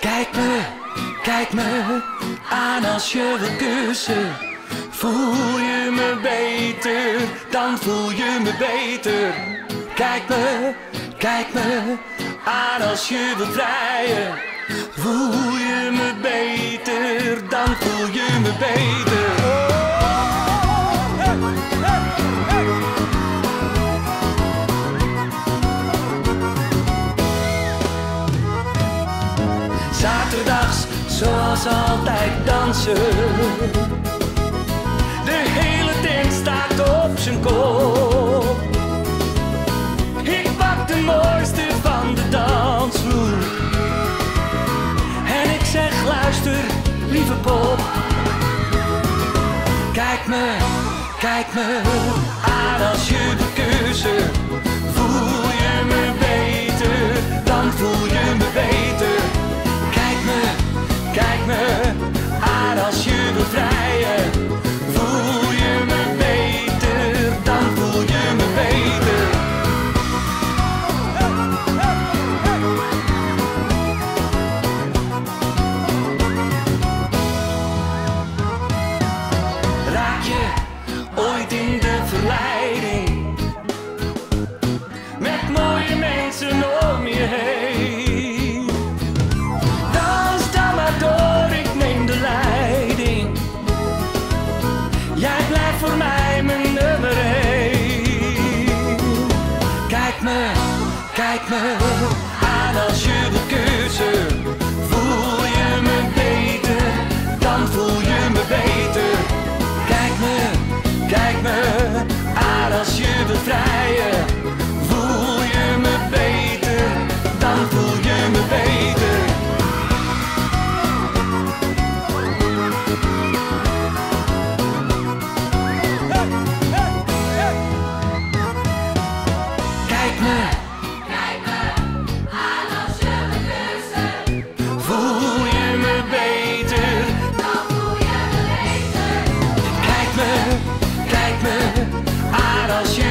Kijk me, kijk me aan als je wil kussen. Voel je me beter, dan voel je me beter. Kijk me, kijk me aan als je wilt vrijen. Voel je me beter, dan voel je me beter. Zaterdags, zoals altijd dansen. De hele tent staat op zijn kop. Ik pak de mooiste van de dansvloer. En ik zeg, luister, lieve pop. Kijk me, kijk me aan als je de. Ooit in de verleiding? Met mooie mensen om je heen. Dans dan maar door, ik neem de leiding. Jij blijft voor mij mijn nummer één. Kijk me, kijk me aan als je shall.